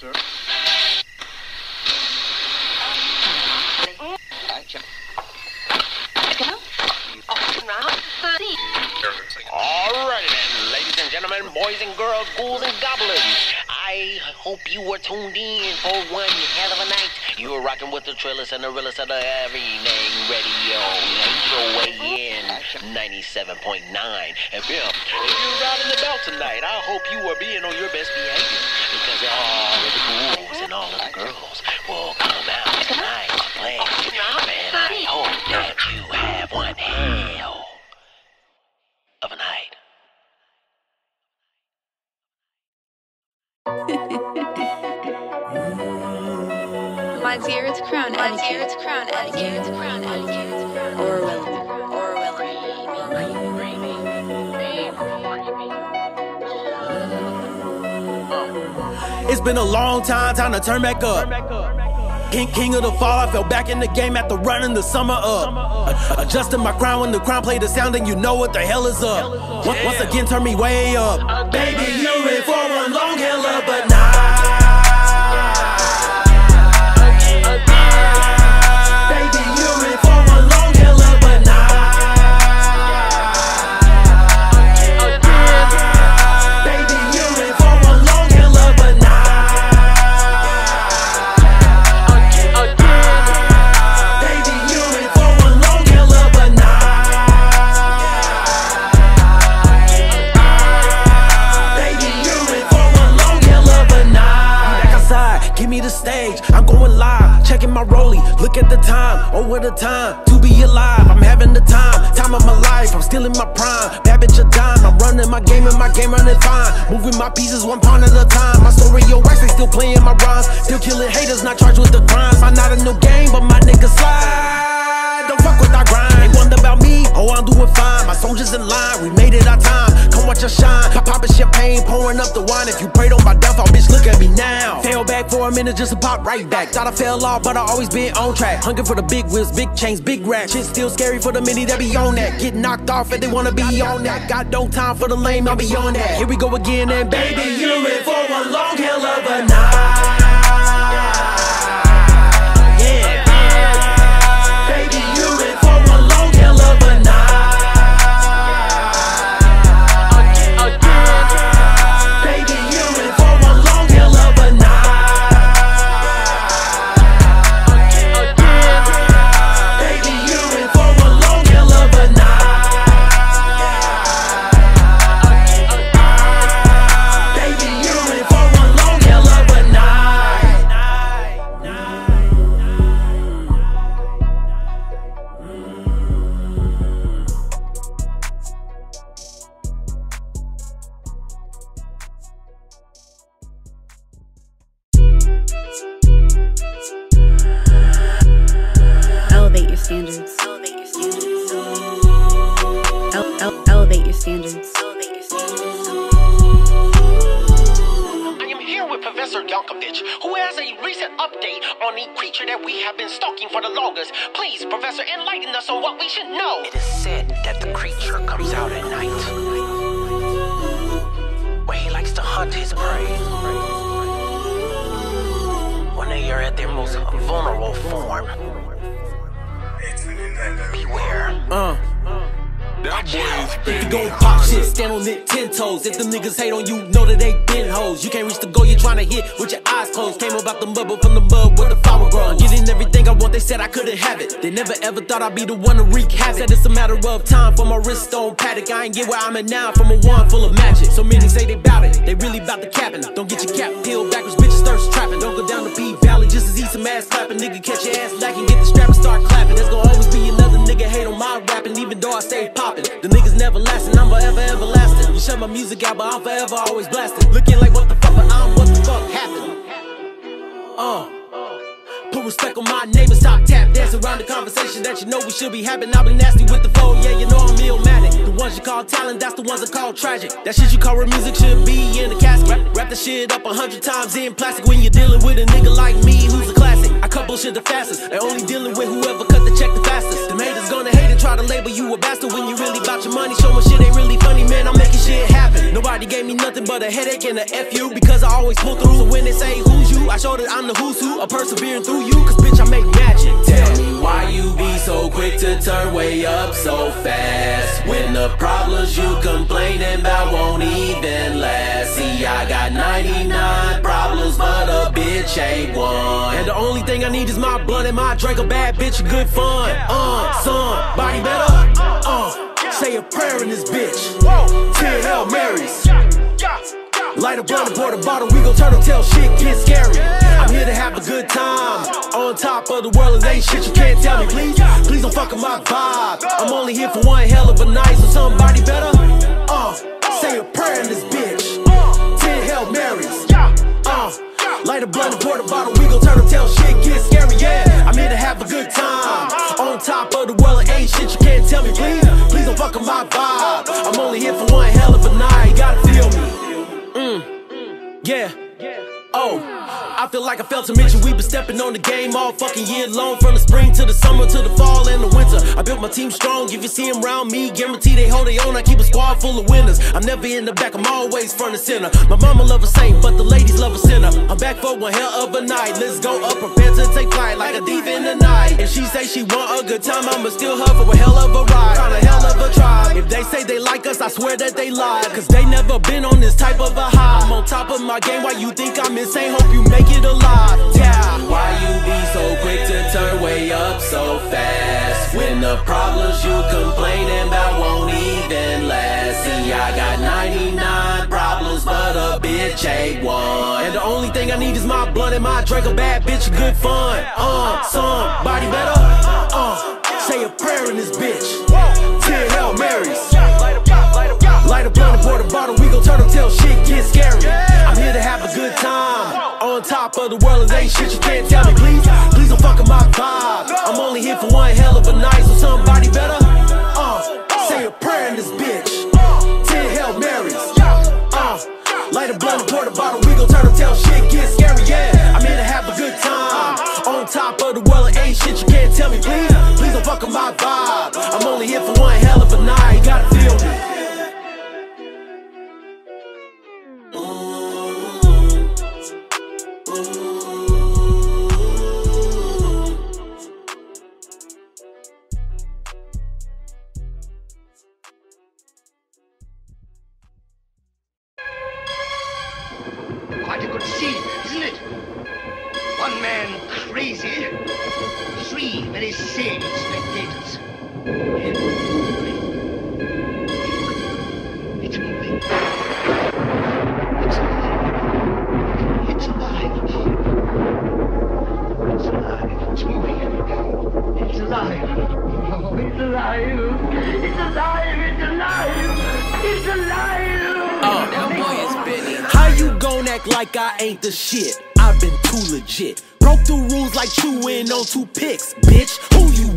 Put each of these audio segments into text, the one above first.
sir. Alrighty then, ladies and gentlemen, boys and girls, ghouls and goblins. I hope you were tuned in for one hell of a night. You were rocking with the trillest and the realest of the everything radio. In 97.9 FM. If you're riding the belt tonight, I hope you are being on your best behavior because all of the ghouls and all of the girls will come out tonight to play. Man, I hope that you have one hell of a night. My dear to crown My dear crown etiquette. to crown It's been a long time, time to turn back up. King, king of the fall, I fell back in the game after running the summer up. Adjusting my crown when the crown played the sound, and you know what the hell is up. Once, once again, turn me way up. Baby, you in for one long hell of Look at the time, oh what a time to be alive. I'm having the time, time of my life. I'm still in my prime. Bad bitch a dime. I'm running my game and my game running fine. Moving my pieces one pound at a time. My story, your wax, they still playing my rhymes. Still killing haters, not charged with the crimes. I'm not a new game, but my niggas slide. Don't fuck with our grind. They wonder about me, oh I'm doing fine. My soldiers in line, we made it our time. Come watch us shine. I poppin' champagne, pouring up the wine. If you prayed on my downfall, oh, bitch, look at me now. Fell back for a minute just to pop right back. Thought I fell off, but I always been on track. Hungry for the big wheels, big chains, big racks. Shit still scary for the many that be on that. Get knocked off and they wanna be on that. Got no time for the lame, I'm beyond that. Here we go again, and baby, you in for a long hell of a night. Form. Beware. Uh. That boy is If you gon' pop shit, stand on it ten toes. If them niggas hate on you, know that they been hoes. You can't reach the goal you're tryna hit with your eyes closed. Came about the mud, but from the mud where the flower grown. Getting everything I want, they said I couldn't have it. They never ever thought I'd be the one to wreak havoc. Said it's a matter of time for my wrist on Patek. I ain't get where I'm at now from a wand full of magic. So many say they bout it, they really bout the capping. Don't get your cap peeled backwards, bitches thirst trapping. Don't go down the P Valley just as eat some ass slapping. Nigga catch your ass lacking, get the strap and start clapping. There's gonna always be another nigga hate on my rapping, even though I stay popping. The niggas never lasting, I'm forever everlasting. You shut my music out, but I'm forever always blasting. Looking like what the fuck, but I'm what the fuck happened. Uh. Respect on my and stop tap dance around the conversation that you know we should be having. I'll be nasty with the flow, yeah, you know I'm illmatic. The ones you call talent, that's the ones that call tragic. That shit you call real music should be in a casket. Wrap, the shit up a hundred times in plastic when you're dealing with a nigga like me who's a classic. I cut bullshit the fastest, and only dealing with whoever cut the check the fastest. The haters gonna hate and try to label you a bastard when you really about your money. Showing shit ain't really funny, man. I'm making shit happen. Nobody gave me nothing but a headache and a F you because I always pull through. So when they say who's you, I show that I'm the who's who, I'm persevering through you, cause bitch, I make magic. Tell me why you be so quick to turn way up so fast. When the problems you complaining about won't even last. See, I got 99 problems, but a bitch ain't one. And the only thing I need is my blunt and my drink, a bad bitch, good fun. Uh, son, body better. Uh, say a prayer in this bitch. Ten Hail Marys. Light a blunt and pour the bottle, we gon' turn up shit get scary. I'm here to have a good time. On top of the world, it ain't shit you can't tell me. Please, please don't fuck with my vibe. I'm only here for one hell of a night, so somebody better. Uh, say a prayer in this bitch. Ten Hail Marys. Uh, light a blunt and pour the bottle, we gon' turn up shit get scary. Yeah, I'm here to have a good time. On top of the world, it ain't shit you can't tell me. Please, please don't fuck with my vibe. I'm only here for one hell of a night. You gotta feel me. Yeah. Oh, I feel like I felt to mention we been stepping on the game all fucking year long. From the spring to the summer to the fall and the winter. I built my team strong, if you see them around me Guarantee they hold their own, I keep a squad full of winners. I'm never in the back, I'm always front and center. My mama love a saint, but the ladies love a sinner. I'm back for one hell of a night. Let's go up, prepare to take flight like a thief in the night. If she say she want a good time, I'ma still her for a hell of a ride. Kinda hell of a tribe. If they say they like us, I swear that they lie Cause they never been on this type of a high. I'm on top of my game, why you think I'm insane? Hope you ain't one And the only thing I need is my blunt and my drink, a bad bitch, good fun Uh, somebody better, uh, say a prayer in this bitch Ten Hail Marys Light a blunt and pour the bottle, we gon' turn up shit get scary. I'm here to have a good time. On top of the world, it ain't shit you can't tell me. Please, please don't fuck with my vibe. I'm only here for one hell of a night, so somebody better. Uh, say a prayer in this bitch. Light a blunt pour the bottle, we gon' turn up till shit get scary. Yeah, I'm here to have a good time. On top of the world, ain't shit you can't tell me. Please, please don't fuck with my vibe. Like I ain't the shit? I've been too legit. Broke the rules like chewing on two picks, bitch. Who you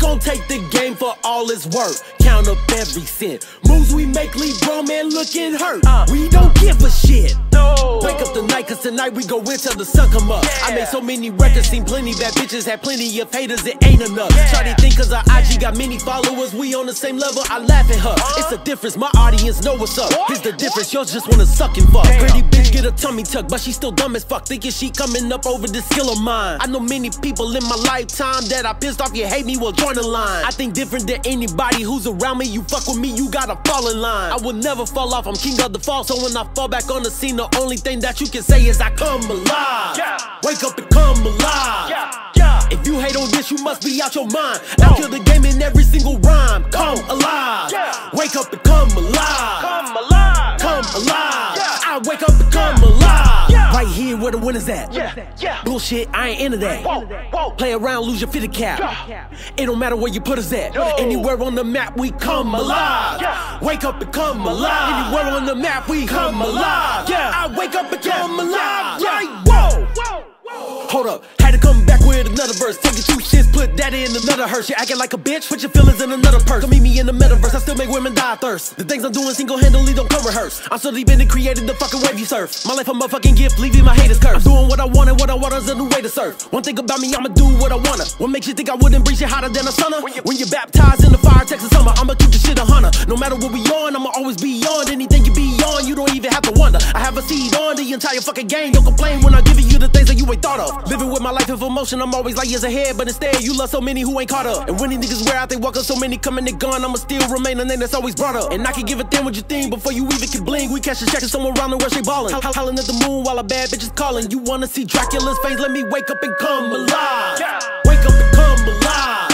gon' take the game for all it's worth. Count up every cent. Moves we make leave grown man looking hurt. We don't give a shit. No. Wake up the night, cause tonight we go in till the sun come up. I made so many records, seen plenty bad bitches, had plenty of haters, it ain't enough. Shawty think cause her IG got many followers, we on the same level, I laugh at her. It's a difference, my audience know what's up. Here's the difference, yours just wanna suck and fuck. Pretty bitch get a tummy tuck, but she still dumb as fuck, thinking she coming up over this skill of mine. I know many people in my lifetime that I pissed off, you hate me, well join the line. I think different than anybody who's around me, you fuck with me, you gotta fall in line. I will never fall off, I'm king of the fall, so when I fall back on the scene, the only thing that you can say is I come alive. Wake up and come alive. If you hate on this, you must be out your mind. I'll kill the game in every single rhyme. Come alive. Wake up and come alive. Come alive. Come alive. I wake up and come alive. Right here where the winners at. Yeah. Bullshit, I ain't into that. Play around, lose your fitted cap. It don't matter where you put us at. Anywhere on the map, we come alive. Wake up and come alive. Anywhere on the map, we come alive. Yeah, I wake up and come alive. Right, whoa. Hold up, another verse. Your two shits, put that in another hearse. You acting like a bitch, put your feelings in another purse. Come meet me in the metaverse, I still make women die of thirst. The things I'm doing single handedly don't come rehearsed. I'm so deep in created the fucking wave you surf. My life a motherfucking gift, leaving my haters cursed. I'm doing what I want and what I want is a new way to surf. One thing about me, I'ma do what I wanna. What makes you think I wouldn't breathe shit hotter than a sauna? When you're baptized in the fire, Texas summer, I'ma keep the shit a hunter. No matter what we on, I'ma always be on. Anything you be on, you don't even have to wonder. I have a seed on the entire fucking game. Don't complain when I give you the things that you ain't thought of. Living with my life in full I'm always like years ahead. But instead, you love so many who ain't caught up. And when these niggas wear out, they walk up so many coming and gone. I'ma still remain a name that's always brought up. And I can give a damn what you think before you even can bling. We catch a check and somewhere around the world, they ballin'. Holl- Hollering at the moon while a bad bitch is calling. You wanna see Dracula's face? Let me wake up and come alive. Wake up and come alive.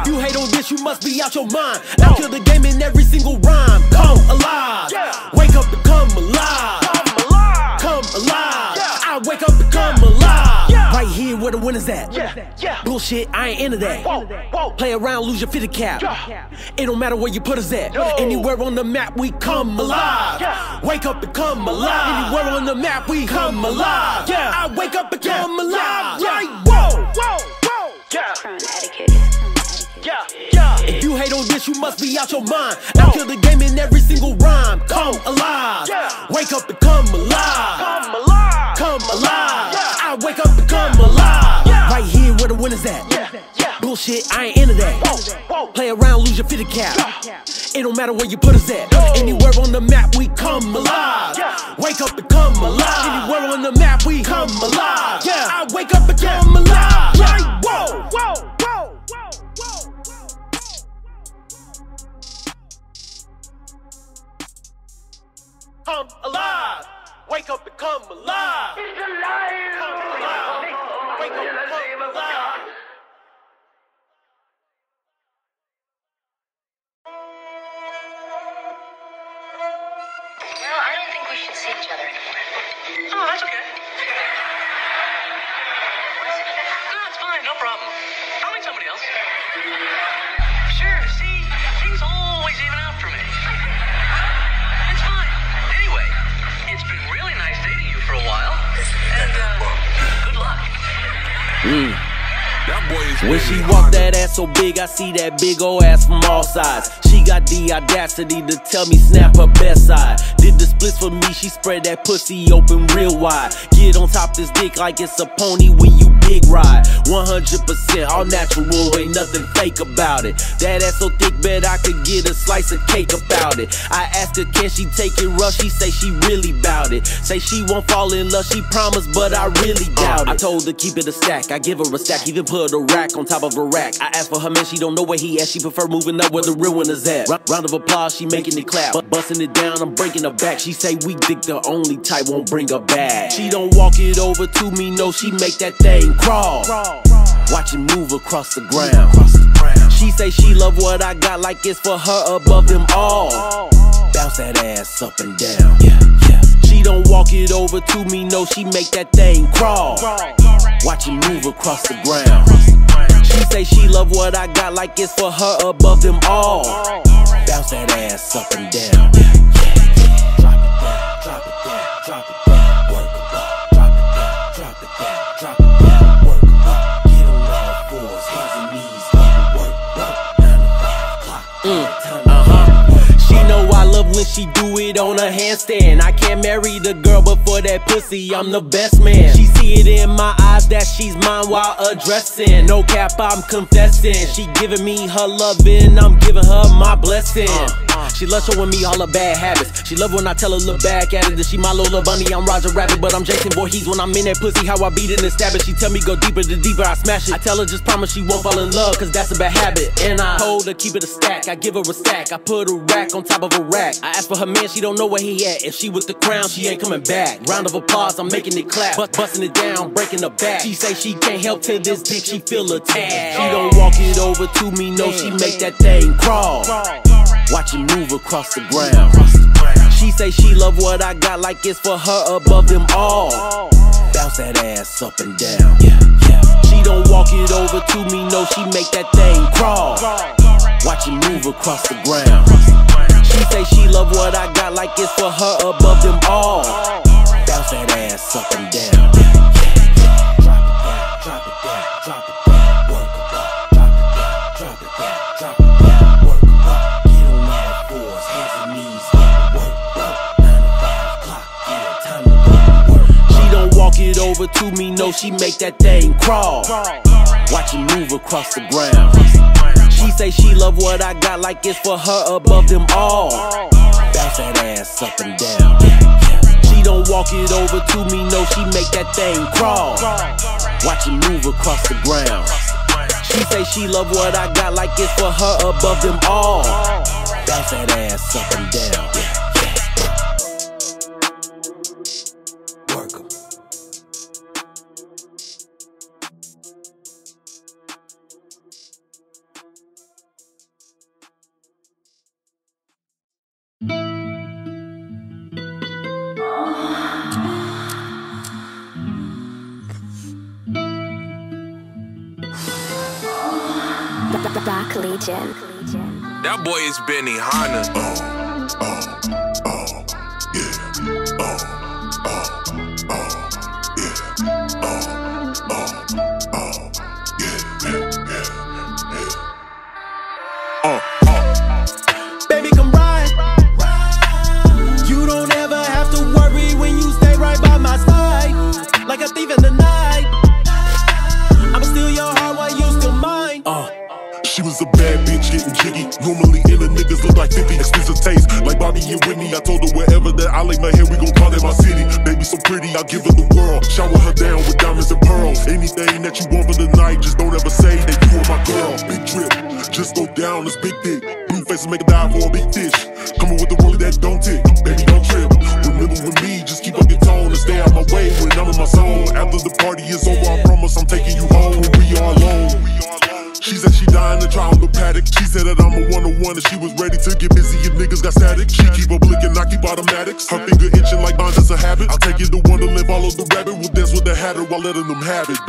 If you hate on this, you must be out your mind. Now kill the game in every single rhyme. Come alive. Wake up and come alive. Right here where the winners at. Yeah, yeah. Bullshit, I ain't into that. Play around, lose your fitted cap. It don't matter where you put us at. Anywhere on the map, we come alive. Wake up and come alive. Anywhere on the map, we come alive. Yeah, I wake up and come alive. Right, whoa, whoa, whoa. Crown etiquette. If you hate on this, you must be out your mind. Now kill the game in every single rhyme. Come alive. Yeah. Wake up and come alive. Come alive. I wake up and come alive. Right here where the winners at. Yeah. Bullshit, I ain't into that. Play around, lose your fitted cap. It don't matter where you put us at. Anywhere on the map, we come alive. Wake up and come alive. Anywhere on the map, we come alive. Yeah, I wake up and come alive. Right, whoa, whoa, whoa, whoa, whoa. Come alive. Wake up and come alive. It's alive! Come alive. Wake up In and come alive. Well, I don't think we should see each other anymore. Oh, that's okay. No, it's fine, no problem. I'll meet somebody else. When she walk that ass so big, I see that big ol' ass from all sides. She got the audacity to tell me snap her best side. Did the splits for me, she spread that pussy open real wide. Get on top this dick like it's a pony when you big ride. 100% all natural, ain't nothing fake about it. That ass so thick, bet I could get a slice of cake about it. I asked her, can she take it rough? She say she really bout it. Say she won't fall in love, she promised, but I really uh, doubt it. I told her keep it a stack, I give her a stack, even put a rack on top of a rack. I asked for her man, she don't know where he at. She prefer moving up where the real one is at. Round, round of applause, she making it clap. But busting it down, I'm breaking her back. She say we dick the only type won't bring her back. She don't walk it over to me, no, she make that thing crawl. Watch it move across the ground. She say she love what I got like it's for her above them all. Bounce that ass up and down. She don't walk it over to me, no, she make that thing crawl. Watch it move across the ground. She say she love what I got like it's for her above them all. Bounce that ass up and down. Drop it down, drop it down, drop it down. When she do it on a handstand. I can't marry the girl, but for that pussy, I'm the best man. She see it in my eyes that she's mine while addressing. No cap, I'm confessing. She giving me her loving, I'm giving her my blessing. She love showing me all her bad habits. She love when I tell her look back at it. That she my Lola Bunny, I'm Roger Rabbit, but I'm Jason Voorhees when I'm in that pussy. How I beat it and stab it. She tell me go deeper, the deeper I smash it. I tell her just promise she won't fall in love, cause that's a bad habit. And I told her keep it a stack. I give her a stack. I put a rack on top of a rack. I ask for her man, she don't know where he at. If she with the crown, she ain't coming back. Round of applause, I'm making it clap. But busting it down, breaking her back. She say she can't help to this dick, she feel attacked. She don't walk it over to me, no, she make that thing crawl. Watch it move across the ground. She say she love what I got like it's for her above them all. Bounce that ass up and down. She don't walk it over to me, no, she make that thing crawl. Watch it move across the ground. She say she love what I got like it's for her above them all. Bounce that ass up and down. Yeah. Over to me, no, she make that thing crawl. Watch it move across the ground. She say she love what I got like it's for her above them all. Bounce that ass up and down. She don't walk it over to me, no, she make that thing crawl. watch it move across the ground. She say she love what I got like it's for her above them all. Bounce that ass up and down. Boy is Benny Hanna. Make a dive for a big fish. Coming with the rollie that don't tick. Baby, don't trip. Remember with me, just keep up your tone and stay out my way when I'm in my zone. After the party is over, I promise I'm taking you home when we are alone. She said she dying to try on the Patek. She said that I'm a one on one and she was ready to get busy if niggas got static. She keep a blinking, I keep automatics. Her finger itching like mine is a habit. I'll take you to Wonderland, follow the rabbit. We'll dance with the hatter while letting them have it,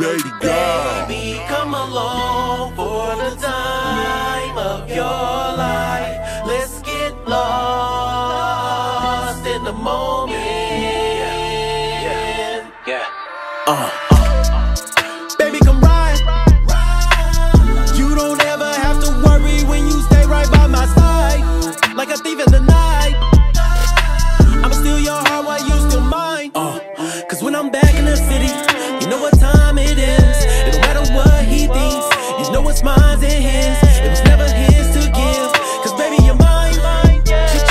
it's mine and his. It was never his to give. Cause baby, you're mine.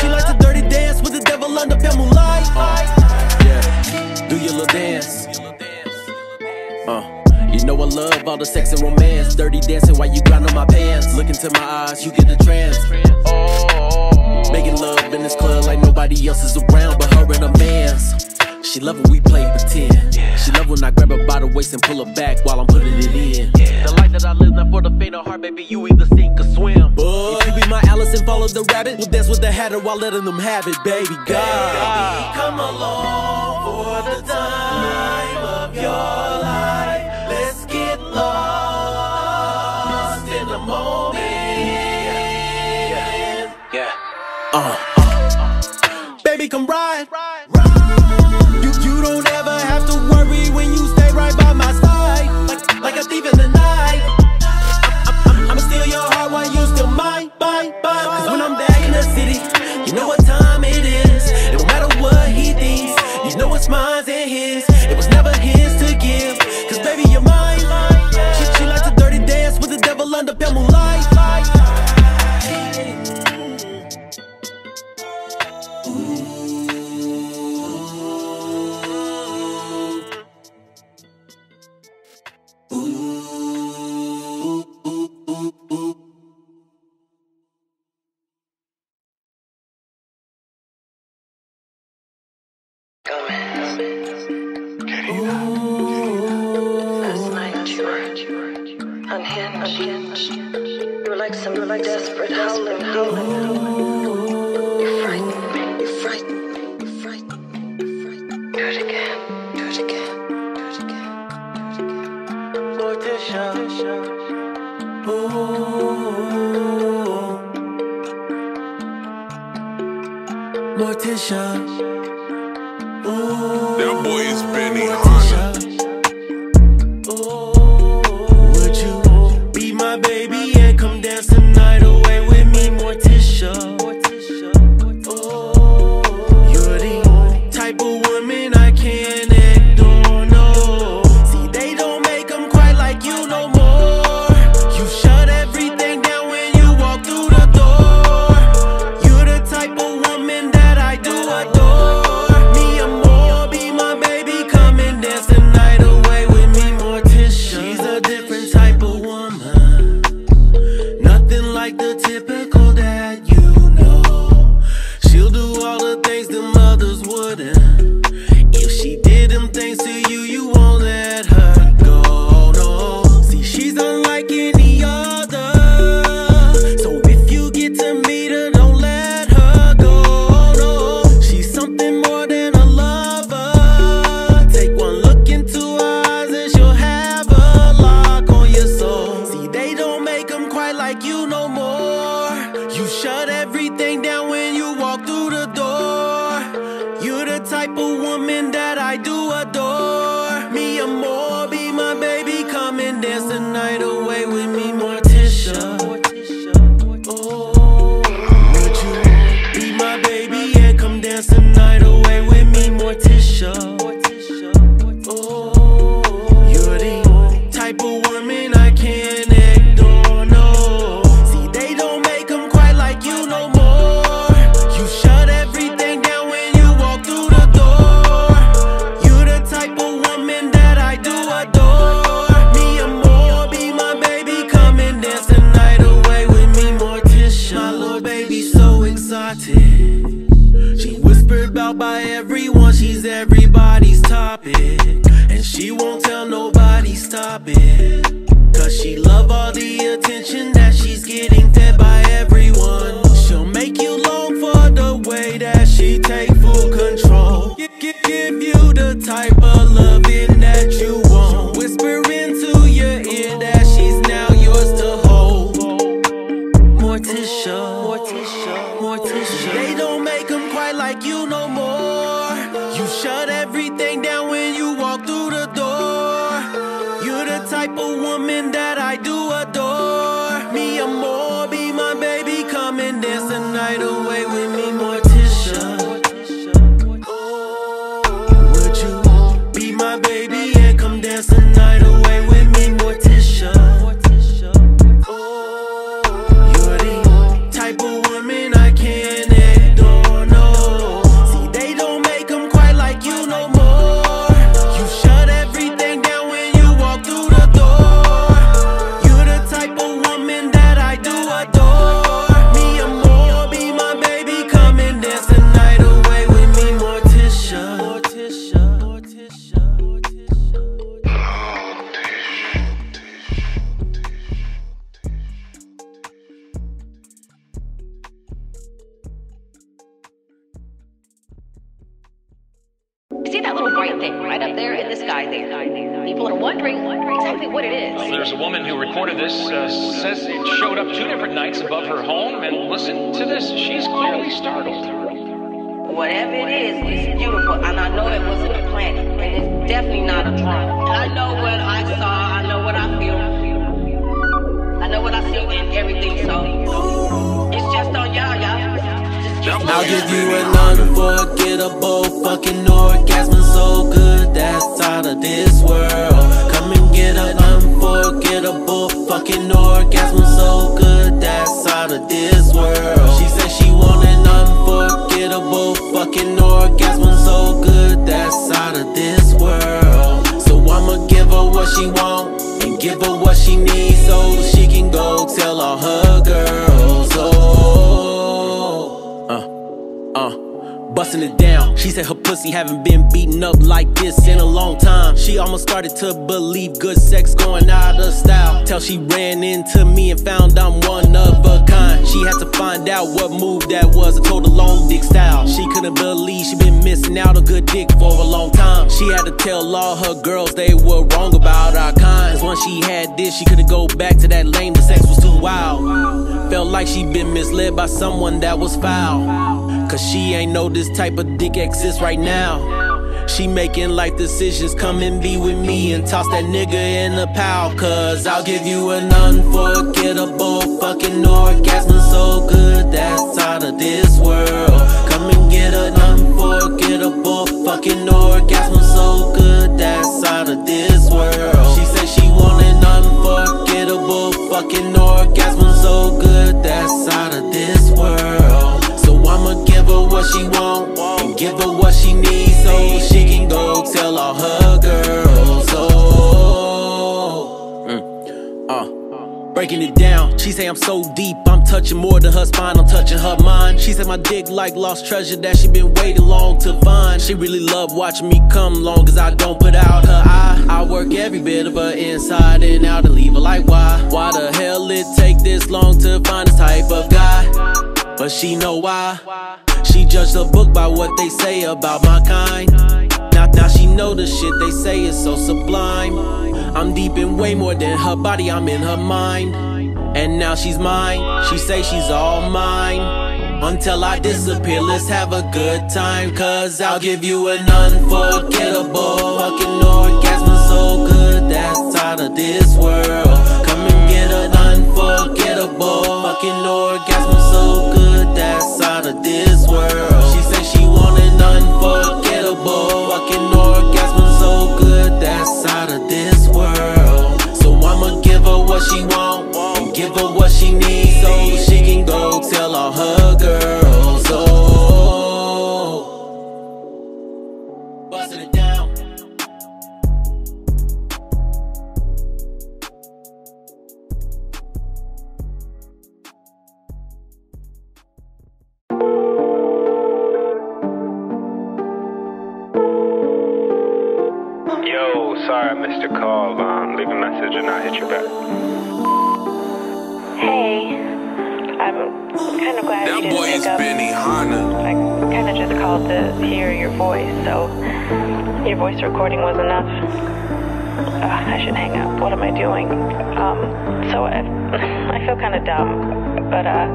She, likes to dirty dance with the devil under pale moonlight. yeah. Do your little dance. Uh, you know I love all the sex and romance. Dirty dancing while you grind on my pants. Look into my eyes, you get a trance. Making love in this club like nobody else is around but her and a man's. She love when we play pretend. She love when I grab her by the waist and pull her back while I'm putting it in. Yeah. The life that I live not for the faint of heart, baby. You either sink or swim. If you be my Alice and follow the rabbit, we'll dance with the hatter while letting them have it, baby. God, come along for the time of your life. Let's get lost in the moment. Yeah. Uh, baby, come ride. Almost started to believe good sex going out of style. Till she ran into me and found I'm one of a kind. She had to find out what move that was. I told her long dick style. She couldn't believe she been missing out on good dick for a long time. She had to tell all her girls they were wrong about our kind. Cause once she had this, she couldn't go back to that lame. The sex was too wild. Felt like she been misled by someone that was foul. Cause she ain't know this type of dick exists right now. She making life decisions, come and be with me and toss that nigga in the pile. Cause I'll give you an unforgettable fucking orgasm so good that's out of this world. Come and get an unforgettable fucking orgasm so good that's out of this world. She said she want an unforgettable fucking orgasm so good that's out of this world. So I'ma give her what she want give her what she needs so she can go tell all her girls. Oh, mm, uh. Breaking it down, she say I'm so deep, I'm touching more than her spine, I'm touching her mind. She said my dick like lost treasure that she been waiting long to find. She really love watching me come long as I don't put out her eye. I work every bit of her inside and out and leave her like why? Why the hell it take this long to find this type of guy? But she know why. She judged a book by what they say about my kind. Now, now she know the shit they say is so sublime. I'm deep in way more than her body, I'm in her mind. And now she's mine, she say she's all mine. Until I disappear, let's have a good time. Cause I'll give you an unforgettable fucking orgasm. So good that's out of this world. Come and get an unforgettable fucking orgasm. So good that's out of this world. She said she wanted unforgettable Fucking can orgasm so good that's out of this world. So I'ma give her what she want And give her what she needs So she can go tell all her girls. That boy is. Benny Hanna. I kind of just called to hear your voice, so your voice recording was enough. Ugh, I should hang up. What am I doing? Um, so I, I feel kind of dumb, but uh,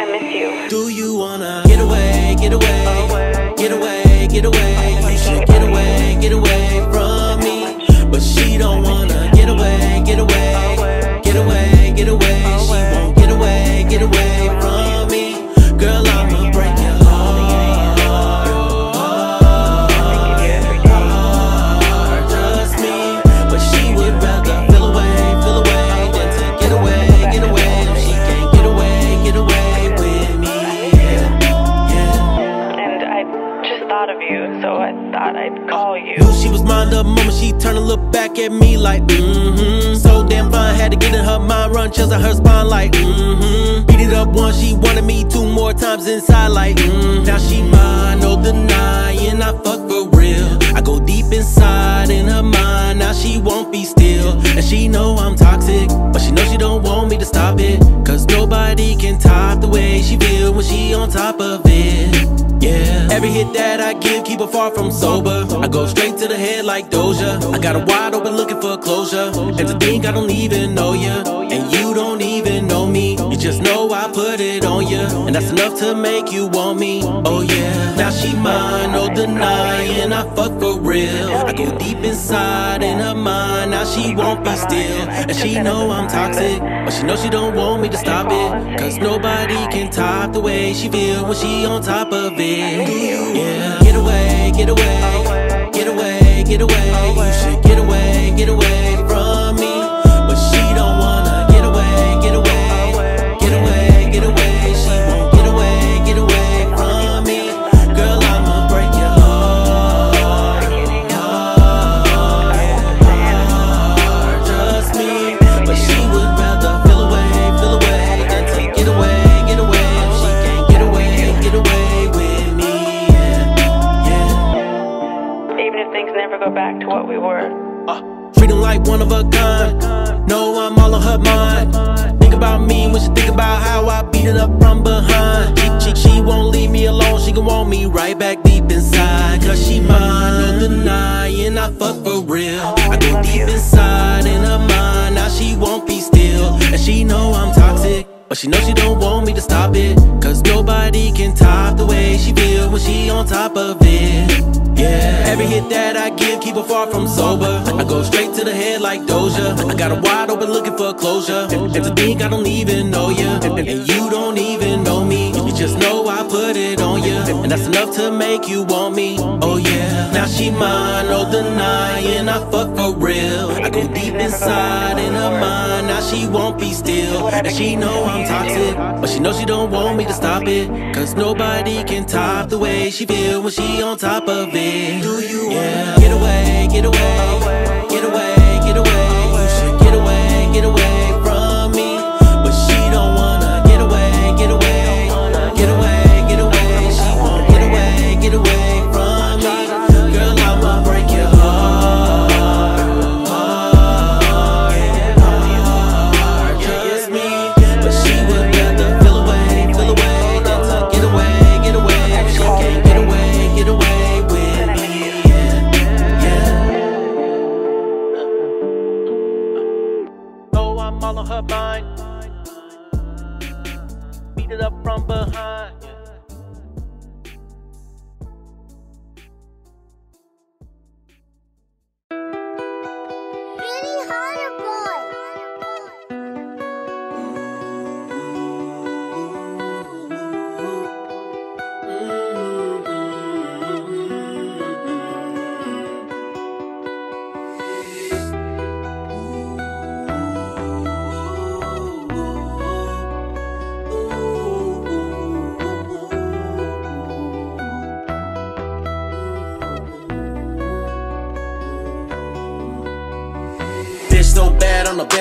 I miss you. Do you wanna get away, get away, get away, get away? You should get away, get away from me. But she don't wanna get away, get away, get away, get away. She won't get away, get away from she turned and looked back at me like, mm-hmm. So damn fine, had to get in her mind, run chills on her spine like, mm-hmm. Beat it up once, she wanted me two more times inside like, mm. Now she mine, no denying, I fuck for real. I go deep inside in her mind, now she won't be still. And she know I'm toxic, but she know she don't want me to stop it. Cause nobody can top the way she feel when she on top of it. Yeah. Every hit that I give, keep her far from sober. I go straight to the head like Doja. I got a wide open looking for closure. And to think I don't even know ya. And you don't even just know I put it on ya. And that's enough to make you want me. Oh yeah. Now she mine, no denying. I fuck for real. I go deep inside in her mind. Now she won't be still. And she know I'm toxic. But she know she don't want me to stop it. Cause nobody can top the way she feel when she on top of it. Yeah. Get away, get away, get away, get away. You should get away, get away back to what we were. Uh, Treating like one of a kind. No, I'm all on her mind. Think about me when she think about how I beat it up from behind. She, she, she won't leave me alone. She can want me right back deep inside. Cause she mine, no denying. I fuck for real. I go deep inside in her mind. Now she won't be still. And she know I'm toxic. But she know she don't want me to stop it. Cause nobody can top the way she feel when she on top of it. Yeah. Every hit that I give, keep her far from sober. I go straight to the head like Doja. I got a wide open looking for closure. And to think I don't even know ya. And you don't even know me. You just know I put it on ya. And that's enough to make you want me. Oh yeah. Now she mine, no denying. I fuck for real. I go deep inside in her mind. Now she won't be still. And she know I'm toxic. But she know she don't want me to stop it. Cause nobody can top the way she feel when she on top of it. Do you yeah. Get away, get away, get away, get away. You should get away, get away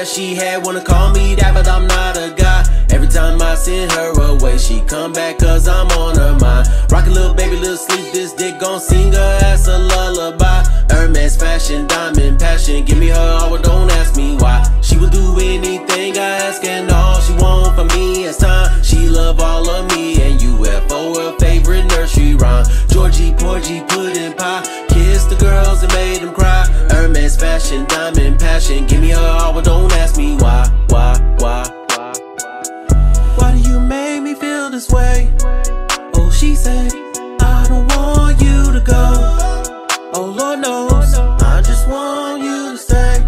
she had. Wanna call me that, but I'm not a guy. Every time I send her away, she come back cause I'm on her mind. Rock a little baby, little sleep, this dick gon' sing her ass a lullaby. Hermes fashion, diamond passion, give me her all, don't ask me why. She will do anything I ask, and all she want from me is time. She love all of me, and UFO her favorite nursery rhyme. Georgie, Porgy, pudding pie, kiss the girls and made them cry. Fashion, diamond passion, give me her all, but don't ask me why, why, why. Why do you make me feel this way? Oh, she said, I don't want you to go. Oh, Lord knows, I just want you to stay.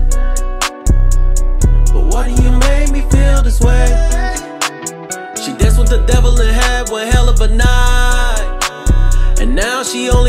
But why do you make me feel this way? She danced with the devil and had one hell of a night. And now she only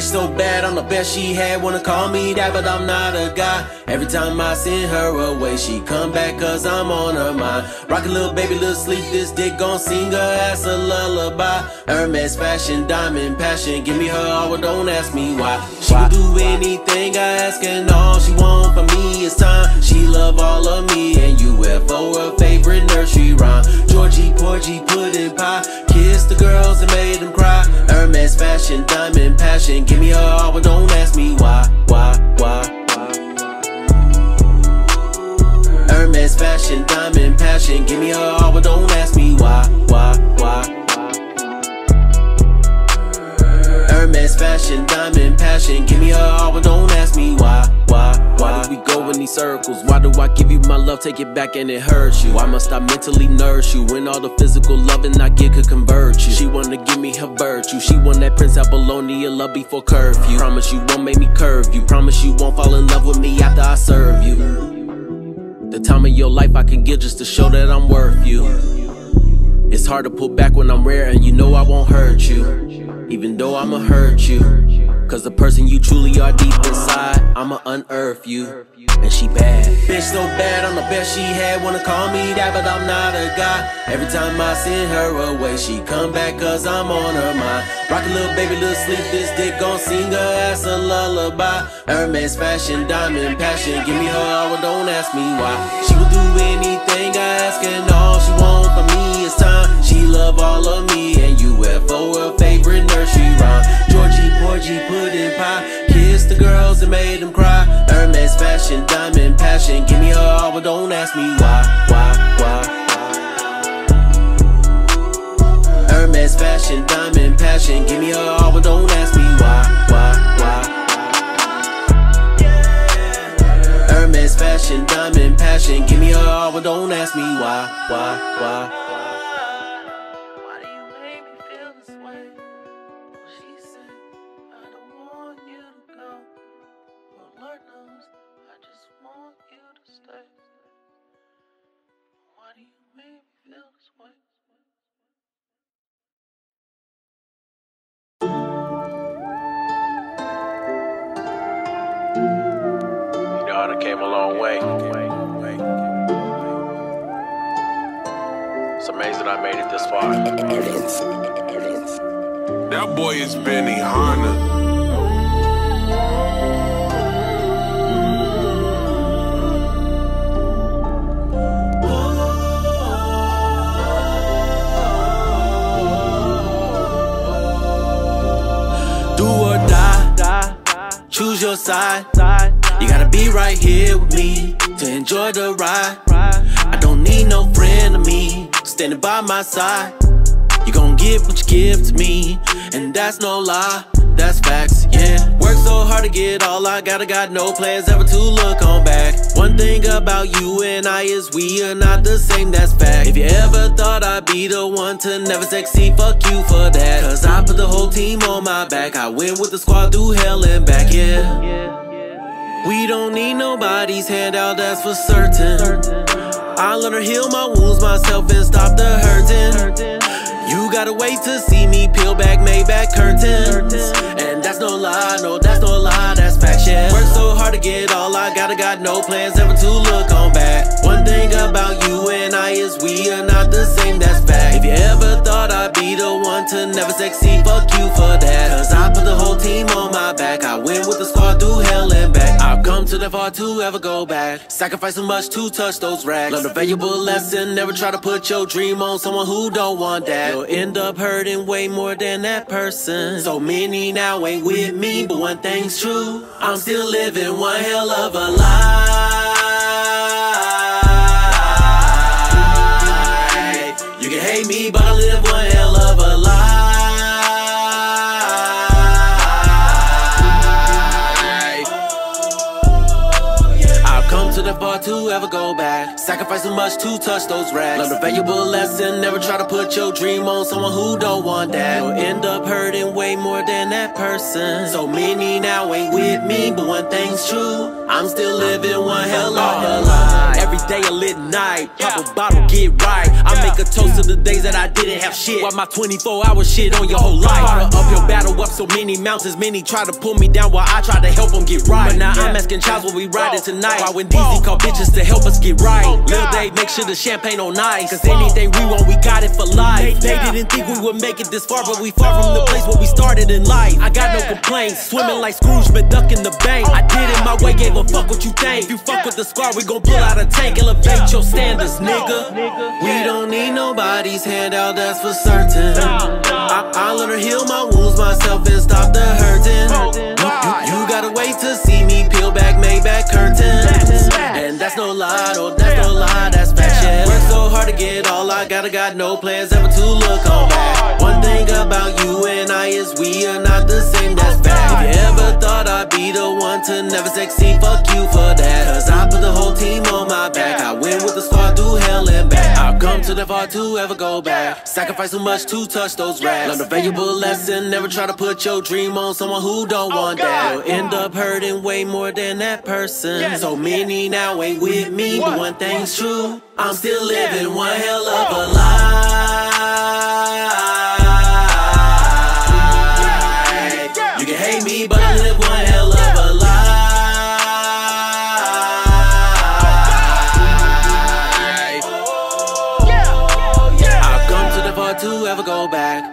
Bitch so bad, I'm the best she had. Wanna call me that, but I'm not a guy. Every time I send her away, she come back cause I'm on her mind. Rock a little baby, little sleep, this dick gon' sing her ass a lullaby. Hermes fashion, diamond passion, give me her all, but don't ask me why. She will do anything I ask, and all she want from me is time. She love all of me, and UFO her favorite nursery rhyme. Georgie, Porgy, pudding pie, kiss the girls and made them cry. Hermes fashion, diamond passion, give me her all, but don't ask me why, why, why. Hermes fashion, diamond passion, give me her all, but don't ask me why, why, why. Hermes fashion, diamond passion, give me her all, but don't ask me why, why, why. do we go in these circles? Why do I give you my love, take it back and it hurts you? Why must I mentally nourish you when all the physical loving I get could convert you? She wanna give me her virtue, she want that Prince Apollonia love before curfew. Promise you won't make me curve you, promise you won't fall in love with me after I serve you. The time of your life I can give just to show that I'm worth you. It's hard to pull back when I'm rare and you know I won't hurt you. Even though I'ma hurt you. Cause the person you truly are deep inside, I'ma unearth you. And she bad. Bitch so bad, I'm the best she had. Wanna call me that, but I'm not a guy. Every time I send her away, she come back cause I'm on her mind. Rock a little baby, little sleep, this dick gon' sing her ass a lullaby. Hermes fashion, diamond passion, give me her but don't ask me why. She will do anything I ask, and all she want from me is time. She love all of me, and UFO her favorite nursery rhyme. Georgie, Porgy, pudding pie, kiss the girls and made them cry. Hermes fashion, diamond passion, give me her all, but don't ask me why, why, why. Hermes fashion, diamond passion, give me her all, but don't ask me why, why, why. Hermes fashion, diamond passion, give me her all, but don't ask me why, why, why. It's amazing I made it this far. That boy is Benihana. Do or die, choose your side. You gotta be right here with me to enjoy the ride. Standing by my side. You gon' give what you give to me, and that's no lie. That's facts, yeah. Work so hard to get all I got. I got no plans ever to look on back. One thing about you and I is we are not the same, that's fact. If you ever thought I'd be the one to never succeed, fuck you for that. Cause I put the whole team on my back. I went with the squad through hell and back, yeah. We don't need nobody's handout, that's for certain. I learned to heal my wounds myself and stop the hurting. You gotta wait to see me peel back Maybach curtains. And that's no lie, no, that's no lie, that's fact, yeah. Work so hard to get all I got, I got no plans ever to look on back. One thing about you and I is we are not the same, that's fact. If you ever thought I'd be to never succeed. Fuck you for that. Cause I put the whole team on my back. I went with the squad through hell and back. I've come too that far to ever go back. Sacrifice so much to touch those racks Learn a valuable lesson. Never try to put your dream on someone who don't want that. You'll end up hurting way more than that person. So many now ain't with me, but one thing's true. I'm still living one hell of a life. You can hate me, but I live one to ever go. Sacrifice so much to touch those rags. Learn a valuable lesson. Never try to put your dream on someone who don't want that. You'll end up hurting way more than that person. So many now ain't with me, but one thing's true. I'm still living one hell of a life. Every day a lit night. Pop a bottle, get right. I make a toast to the days that I didn't have shit. While my 24 hour shit on your whole life. A uphill battle up so many mountains. Many try to pull me down while I try to help them get right. But now I'm asking Charles what we riding tonight. Why when DZ call bitches to help us get right. Lil Dave, make sure the champagne on ice. Cause anything we want, we got it for life. They didn't think we would make it this far, but we far from the place where we started in life. I got no complaints. Swimming like Scrooge, but ducking the bank. I did it my way, gave a fuck what you think. If you fuck with the squad, we gon' pull out a tank. Elevate your standards, nigga. We don't need nobody's handout, that's for certain. I, I learned to heal my wounds myself and stop the hurting. You, you, you gotta wait to see me peel back Maybach curtains. And that's no lie, oh, lie, that's fact, yeah. Work so hard to get all I gotta got no plans ever to look on back. One thing about you and I is we are not the same, that's fact. If you ever thought I'd be the one to never succeed, fuck you for that. Cause I put the whole team on my back. I went with the squad through hell and back. I've come too far to ever go back. Sacrifice so much to touch those rags. Learn a valuable lesson, never try to put your dream on someone who don't want that. You'll end up hurting way more than that person. So many now ain't with me, but one thing's true. I'm still living one hell of a life. You can hate me, but I live one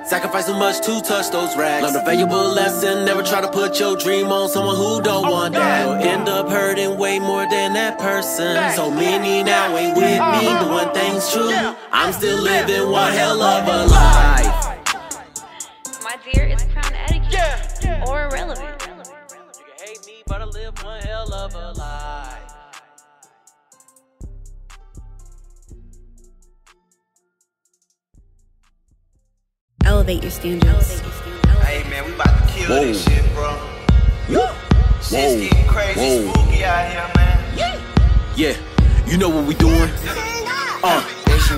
Sacrifice so much to touch those rags. Learn a valuable lesson. Never try to put your dream on someone who don't oh, want that. You'll end up hurting way more than that person. So many now ain't with me, uh-huh. but one thing's true. I'm still living one hell of a life. My dear, it's crown etiquette. Or irrelevant. You can hate me, but I live one hell of a life. Elevate your standards. Hey man, we about to kill this shit, bro. Shit's getting crazy, spooky out here, man. Yeah, you know what we doing? Uh,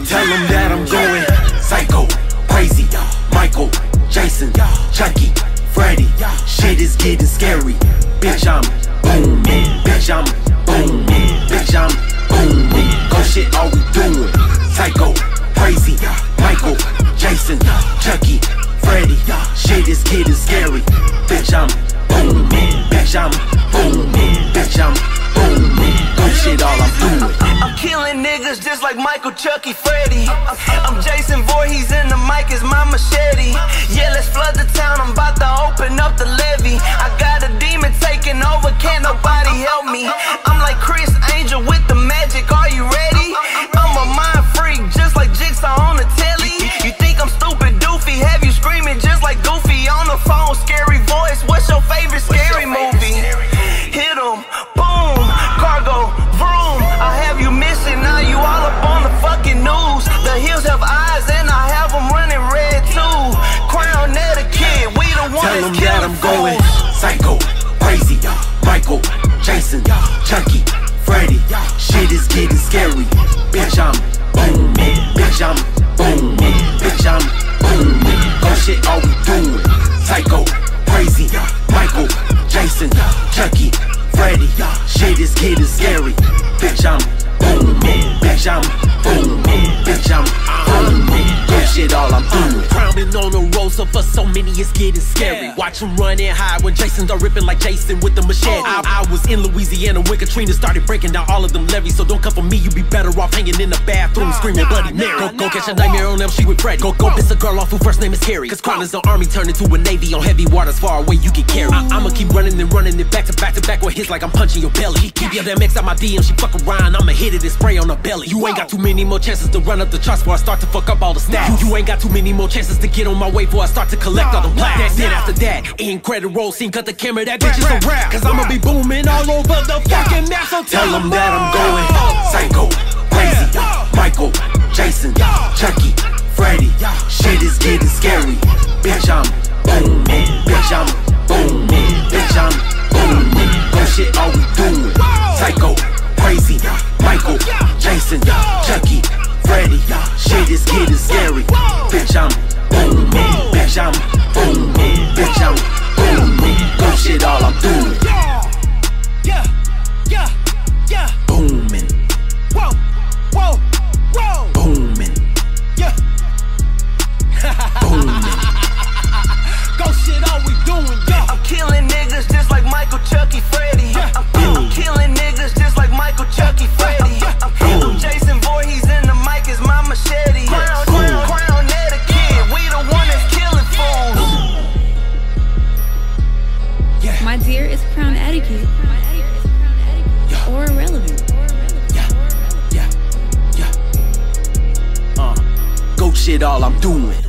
tell them that I'm going psycho, crazy. Michael, Jason, Chucky, Freddy. Shit is getting scary. Bitch, I'm boom, bitch, I'm boom, bitch, I'm boom. Go shit, all we doing. Psycho, crazy. Michael, Jason, Chucky, Freddy. Shit this kid is scary. Bitch, I'm boom, bitch, I'm boom, bitch, I'm boom. Go shit, all I'm doing. I'm killing niggas just like Michael, Chucky, Freddy. I'm Jason Voorhees and the mic is my machete. Yeah, let's flood the town. I'm about to open up the levee. I got a demon taking over, can't nobody help me. I'm so for many it's getting scary. Watch him running high when Jason's are ripping like Jason with the machete. I, I was in Louisiana when Katrina started breaking down all of them levees. So don't come for me, you be better off hanging in the bathroom screaming Bloody Mary. Go, go catch a nightmare on them, she with Fred. Go, go piss a girl off who first name is Harry. Cause Crown is the army turned into a navy on heavy waters far away you get carried. I, I'ma keep running and running it back to back to back with hits like I'm punching your belly. Keep your damn ex out my DM, she fuck around. I'ma hit it and spray on her belly. You ain't got too many more chances to run up the charts before I start to fuck up all the stats. You, you ain't got too many more chances to get on my way before I start to collect all the plaques. Then after that, in credit roll scene, cut the camera, that bitch is a rap. Cause I'ma be booming all over the fucking map. So tell them that I'm going psycho, crazy. Michael, Jason, Chucky, Freddy. Shit is getting scary. Bitch, I'm booming. Bitch, I'm booming. Bitch, I'm booming. Go shit, all we doing. Psycho, crazy. Michael, Jason, Chucky, Freddy. Shit is getting scary. Bitch, I'm through. Bitch, I'm through. Bitch, I'm through. Go shit all I'm through. Yeah, yeah, yeah. Booming. Whoa, whoa, whoa. Booming. Yeah. Booming. Go shit all we doing, yeah. I'm killing niggas just like Michael Chucky Freddy. Yeah. I'm, I'm, I'm killing niggas just like Michael Chucky Freddy. shit all I'm doing.